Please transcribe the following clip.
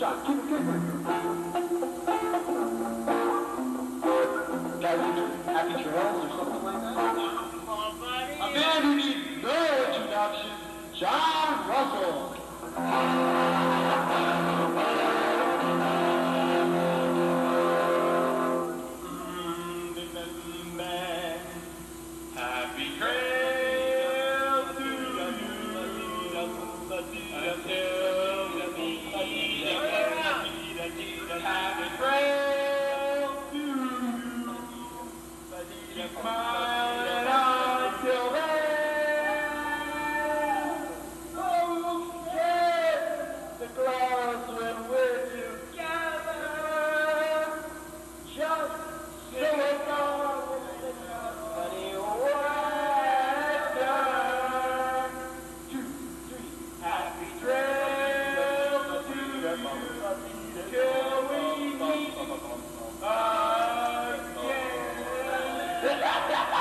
John, happy trails or something like that? A man who needs no introduction, John Russell. Yeah.